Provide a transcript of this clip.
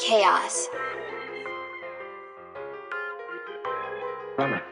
Chaos. Bummer.